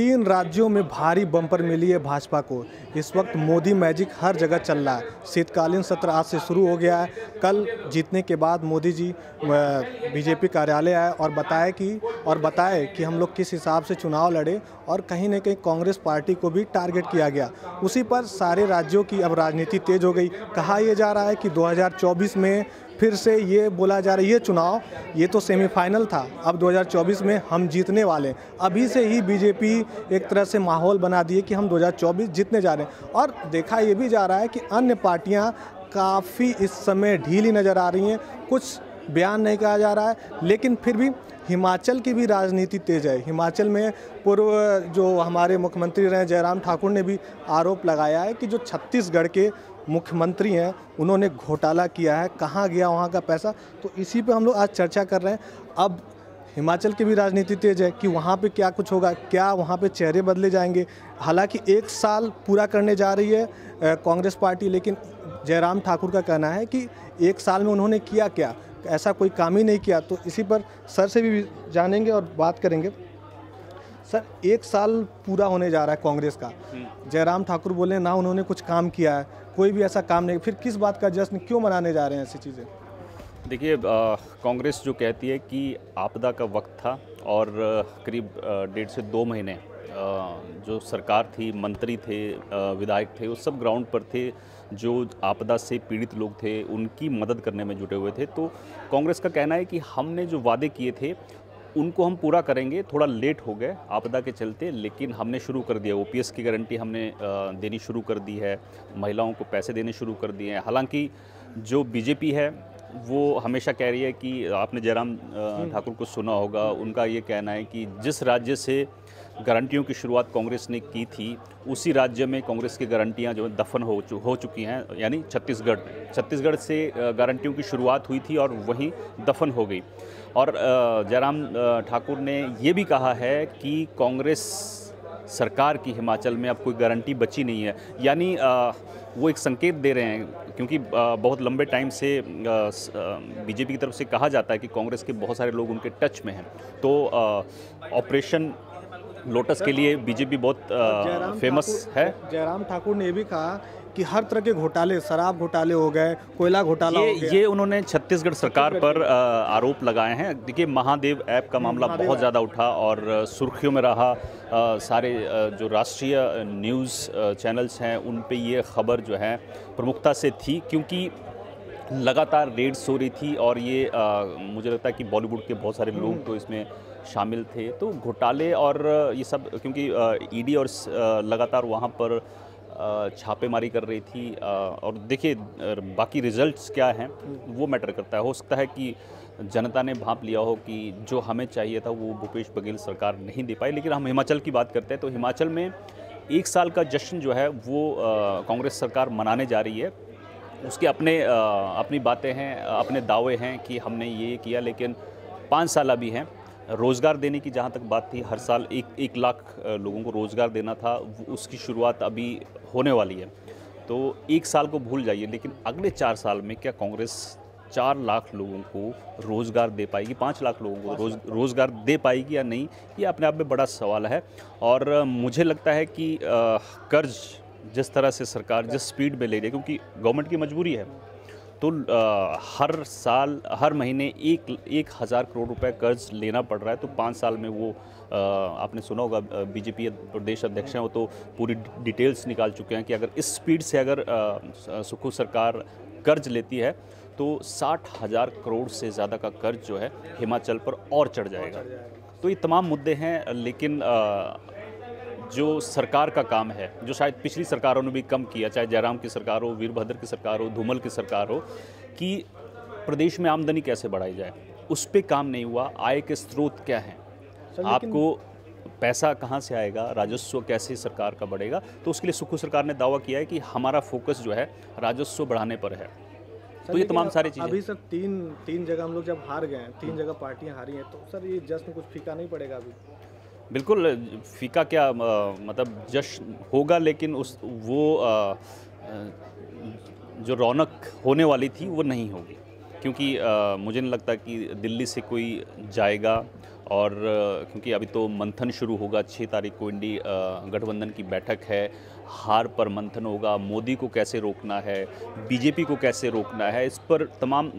तीन राज्यों में भारी बम्पर मिली है भाजपा को। इस वक्त मोदी मैजिक हर जगह चल रहा है। शीतकालीन सत्र आज से शुरू हो गया है। कल जीतने के बाद मोदी जी बीजेपी कार्यालय आए और बताए कि, और बताए कि हम लोग किस हिसाब से चुनाव लड़े और कहीं ना कहीं कांग्रेस पार्टी को भी टारगेट किया गया। उसी पर सारे राज्यों की अब राजनीति तेज हो गई। कहा यह जा रहा है कि 2024 में फिर से ये बोला जा रहा है, ये चुनाव, ये तो सेमीफाइनल था। अब 2024 में हम जीतने वाले अभी से ही बीजेपी एक तरह से माहौल बना दिए कि हम 2024 जीतने जा रहे हैं। और देखा ये भी जा रहा है कि अन्य पार्टियाँ काफ़ी इस समय ढीली नज़र आ रही हैं। कुछ बयान नहीं कहा जा रहा है, लेकिन फिर भी हिमाचल की भी राजनीति तेज है। हिमाचल में पूर्व जो हमारे मुख्यमंत्री रहे जयराम ठाकुर ने भी आरोप लगाया है कि जो छत्तीसगढ़ के मुख्यमंत्री हैं, उन्होंने घोटाला किया है, कहाँ गया वहाँ का पैसा? तो इसी पे हम लोग आज चर्चा कर रहे हैं। अब हिमाचल की भी राजनीति तेज है कि वहाँ पे क्या कुछ होगा, क्या वहाँ पे चेहरे बदले जाएँगे? हालाँकि एक साल पूरा करने जा रही है कांग्रेस पार्टी, लेकिन जयराम ठाकुर का कहना है कि एक साल में उन्होंने किया क्या? ऐसा कोई काम ही नहीं किया तो इसी पर सर से भी जानेंगे और बात करेंगे। सर एक साल पूरा होने जा रहा है कांग्रेस का। जयराम ठाकुर बोले ना उन्होंने कुछ काम किया है कोई भी ऐसा काम नहीं। फिर किस बात का जश्न क्यों मनाने जा रहे हैं ऐसी चीज़ें? देखिए कांग्रेस जो कहती है कि आपदा का वक्त था और करीब डेढ़ से दो महीने जो सरकार थी मंत्री थे विधायक थे वो सब ग्राउंड पर थे जो आपदा से पीड़ित लोग थे उनकी मदद करने में जुटे हुए थे। तो कांग्रेस का कहना है कि हमने जो वादे किए थे उनको हम पूरा करेंगे। थोड़ा लेट हो गए आपदा के चलते लेकिन हमने शुरू कर दिया। ओपीएस की गारंटी हमने देनी शुरू कर दी है। महिलाओं को पैसे देने शुरू कर दिए हैं। हालाँकि जो बीजेपी है वो हमेशा कह रही है कि आपने जयराम ठाकुर को सुना होगा। उनका ये कहना है कि जिस राज्य से गारंटियों की शुरुआत कांग्रेस ने की थी। उसी राज्य में कांग्रेस की गारंटियाँ जो दफन हो चु, हो चुकी हैं यानी छत्तीसगढ़ छत्तीसगढ़ से गारंटियों की शुरुआत हुई थी और वहीं दफन हो गई। और जयराम ठाकुर ने ये भी कहा है कि कांग्रेस सरकार की हिमाचल में अब कोई गारंटी बची नहीं है। यानी वो एक संकेत दे रहे हैं क्योंकि बहुत लंबे टाइम से बीजेपी की तरफ़ से कहा जाता है कि कांग्रेस के बहुत सारे लोग उनके टच में हैं। तो ऑपरेशन लोटस के लिए बीजेपी बहुत फ़ेमस है। जयराम ठाकुर ने भी कहा कि हर तरह के घोटाले शराब घोटाले हो गए कोयला घोटाला ये, हो गया। ये उन्होंने छत्तीसगढ़ सरकार पर आरोप लगाए हैं। देखिए महादेव ऐप का मामला बहुत ज़्यादा उठा और सुर्खियों में रहा। सारे जो राष्ट्रीय न्यूज़ चैनल्स हैं उन पे ये खबर जो है प्रमुखता से थी क्योंकि लगातार रेड्स हो रही थी और ये आ, मुझे लगता है कि बॉलीवुड के बहुत सारे लोग तो इसमें शामिल थे। तो घोटाले और ये सब क्योंकि ईडी और लगातार वहाँ पर छापेमारी कर रही थी और देखिए बाकी रिजल्ट्स क्या हैं वो मैटर करता है। हो सकता है कि जनता ने भाप लिया हो कि जो हमें चाहिए था वो भूपेश बघेल सरकार नहीं दे पाई। लेकिन हम हिमाचल की बात करते हैं तो हिमाचल में एक साल का जश्न जो है वो कांग्रेस सरकार मनाने जा रही है। उसके अपने आ, अपनी बातें हैं अपने दावे हैं कि हमने ये किया लेकिन पाँच साल अभी हैं। रोज़गार देने की जहाँ तक बात थी, हर साल एक एक लाख लोगों को रोज़गार देना था उसकी शुरुआत अभी होने वाली है। तो एक साल को भूल जाइए, लेकिन अगले चार साल में क्या कांग्रेस चार लाख लोगों को रोज़गार दे पाएगी, पाँच लाख लोगों को रोज, रोज़गार दे पाएगी या नहीं, ये अपने आप में बड़ा सवाल है। और मुझे लगता है कि कर्ज जिस तरह से सरकार जिस स्पीड में ले रही है, क्योंकि गवर्नमेंट की मजबूरी है तो हर साल, हर महीने एक एक हज़ार करोड़ रुपए कर्ज लेना पड़ रहा है। तो पाँच साल में वो आपने सुना होगा बीजेपी प्रदेश अध्यक्ष हैं, वो तो पूरी डिटेल्स निकाल चुके हैं कि अगर इस स्पीड से अगर सुखू सरकार कर्ज लेती है तो साठ हज़ार करोड़ से ज़्यादा का कर्ज जो है हिमाचल पर और चढ़ जाएगा। तो ये तमाम मुद्दे हैं, लेकिन जो सरकार का काम है जो शायद पिछली सरकारों ने भी कम किया चाहे जयराम की सरकार हो वीरभद्र की सरकार हो धूमल की सरकार हो कि प्रदेश में आमदनी कैसे बढ़ाई जाए उस पर काम नहीं हुआ आय के स्रोत क्या हैं? आपको पैसा कहाँ से आएगा राजस्व कैसे सरकार का बढ़ेगा? तो उसके लिए सुखू सरकार ने दावा किया है कि हमारा फोकस जो है राजस्व बढ़ाने पर है। तो ये तमाम सारी चीज़ें अभी सर तीन तीन जगह हम लोग जब हार गए हैं तीन जगह पार्टियाँ हारी हैं तो सर ये जश्न कुछ फीका नहीं पड़ेगा अभी? बिल्कुल फीका क्या आ, मतलब जश्न होगा लेकिन उस वो आ, जो रौनक होने वाली थी वो नहीं होगी। क्योंकि आ, मुझे नहीं लगता कि दिल्ली से कोई जाएगा और क्योंकि अभी तो मंथन शुरू होगा छः तारीख को इंडी गठबंधन की बैठक है। हार पर मंथन होगा मोदी को कैसे रोकना है बीजेपी को कैसे रोकना है इस पर तमाम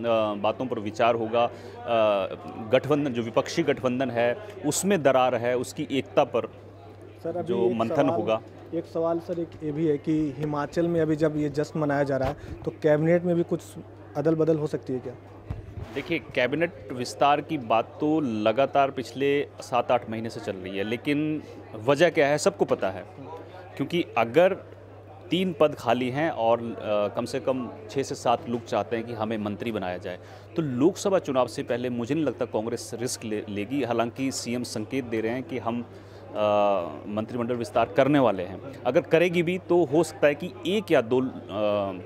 बातों पर विचार होगा। गठबंधन जो विपक्षी गठबंधन है उसमें दरार है उसकी एकता पर सर जो मंथन होगा। एक सवाल सर एक ये भी है कि हिमाचल में अभी जब ये जश्न मनाया जा रहा है तो कैबिनेट में भी कुछ अदल बदल हो सकती है क्या? देखिए कैबिनेट विस्तार की बात तो लगातार पिछले सात आठ महीने से चल रही है लेकिन वजह क्या है सबको पता है। क्योंकि अगर तीन पद खाली हैं और अ, कम से कम छः से सात लोग चाहते हैं कि हमें मंत्री बनाया जाए तो लोकसभा चुनाव से पहले मुझे नहीं लगता कांग्रेस रिस्क ले लेगी। हालाँकि सीएम संकेत दे रहे हैं कि हम मंत्रिमंडल विस्तार करने वाले हैं। अगर करेगी भी तो हो सकता है कि एक या दो अ,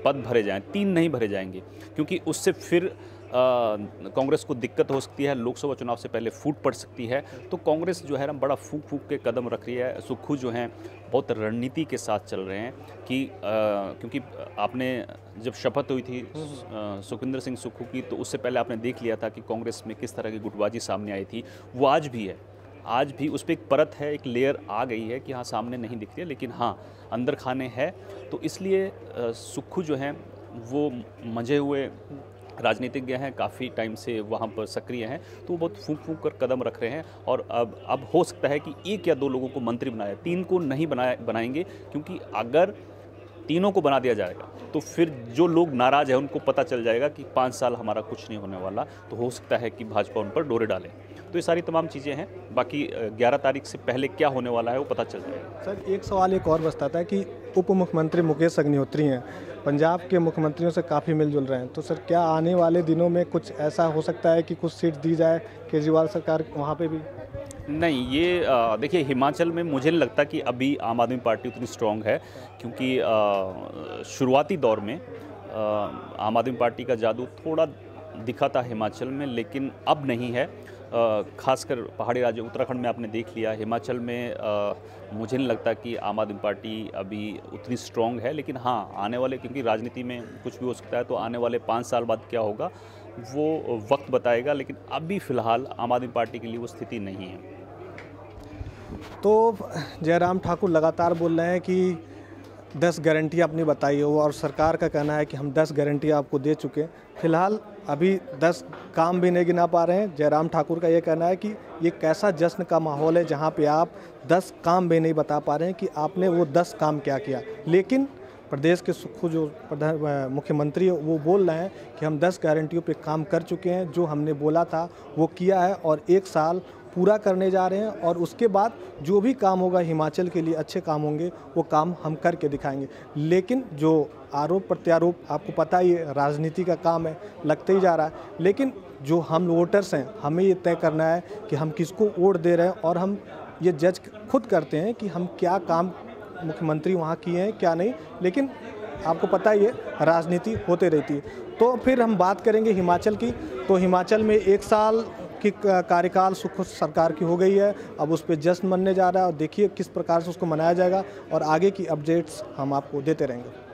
पद भरे जाएँ तीन नहीं भरे जाएँगे क्योंकि उससे फिर कांग्रेस को दिक्कत हो सकती है लोकसभा चुनाव से पहले फूट पड़ सकती है। तो कांग्रेस जो है ना बड़ा फूक फूक के कदम रख रही है। सुक्खू जो हैं बहुत रणनीति के साथ चल रहे हैं कि अ, क्योंकि आपने जब शपथ हुई थी अ, सुखविंदर सिंह सुक्खू की तो उससे पहले आपने देख लिया था कि कांग्रेस में किस तरह की गुटबाजी सामने आई थी। वो आज भी है। आज भी उस पर एक परत है एक लेयर आ गई है कि हाँ सामने नहीं दिख रही है लेकिन हाँ अंदर खाने है। तो इसलिए सुक्खू जो हैं वो मज़े हुए राजनीतिज्ञ हैं, काफ़ी टाइम से वहाँ पर सक्रिय हैं तो वो बहुत फूक फूक कर कदम रख रहे हैं और अब अब हो सकता है कि एक या दो लोगों को मंत्री बनाया, तीन को नहीं बनाया, बनाएँगे, क्योंकि अगर तीनों को बना दिया जाएगा। तो फिर जो लोग नाराज़ हैं, उनको पता चल जाएगा कि पाँच साल हमारा कुछ नहीं होने वाला तो हो सकता है कि भाजपा उन पर डोरे डाले। तो ये सारी तमाम चीज़ें हैं। बाकी ग्यारह तारीख से पहले क्या होने वाला है, वो पता चल जाएगा। सर, एक सवाल एक और बचता था कि उप मुख्यमंत्री मुकेश अग्निहोत्री हैं। पंजाब के मुख्यमंत्रियों से काफ़ी मिलजुल रहे हैं। तो सर, क्या आने वाले दिनों में कुछ ऐसा हो सकता है कि कुछ सीट दी जाए? केजरीवाल सरकार वहाँ पे भी। नहीं ये देखिए हिमाचल में मुझे नहीं लगता कि अभी आम आदमी पार्टी उतनी स्ट्रांग है क्योंकि शुरुआती दौर में अ, आम आदमी पार्टी का जादू थोड़ा दिखा था हिमाचल में लेकिन अब नहीं है। खासकर पहाड़ी राज्य उत्तराखंड में आपने देख लिया हिमाचल में अ, मुझे नहीं लगता कि आम आदमी पार्टी अभी उतनी स्ट्रांग है लेकिन हाँ आने वाले क्योंकि राजनीति में कुछ भी हो सकता है तो आने वाले पाँच साल बाद क्या होगा वो वक्त बताएगा लेकिन अभी फ़िलहाल आम आदमी पार्टी के लिए वो स्थिति नहीं है। तो जयराम ठाकुर लगातार बोल रहे हैं कि दस गारंटी आपने बताई हो और सरकार का कहना है कि हम दस गारंटी आपको दे चुके हैं। फ़िलहाल अभी दस काम भी नहीं गिना पा रहे हैं। जयराम ठाकुर का ये कहना है कि ये कैसा जश्न का माहौल है जहाँ पे आप दस काम भी नहीं बता पा रहे हैं कि आपने वो दस काम क्या किया। लेकिन प्रदेश के सुखू जो प्रधान मुख्यमंत्री वो बोल रहे हैं कि हम दस गारंटियों पे काम कर चुके हैं। जो हमने बोला था वो किया है और एक साल पूरा करने जा रहे हैं और उसके बाद जो भी काम होगा हिमाचल के लिए अच्छे काम होंगे, वो काम हम करके दिखाएँगे। लेकिन जो आरोप प्रत्यारोप, आपको पता ही है, राजनीति का काम है, लगते ही जा रहा है। लेकिन जो हम वोटर्स हैं, हमें ये तय करना है कि हम किसको वोट दे रहे हैं और हम ये जज खुद करते हैं कि हम क्या काम मुख्यमंत्री वहाँ किए हैं, क्या नहीं। लेकिन आपको पता ही है, राजनीति होते रहती है। तो फिर हम बात करेंगे हिमाचल की। तो हिमाचल में एक साल क- कार्यकाल सुख सरकार की हो गई है, अब उस पर जश्न मनने जा रहा है, और देखिए किस प्रकार से उसको मनाया जाएगा, और आगे की अपडेट्स हम आपको देते रहेंगे।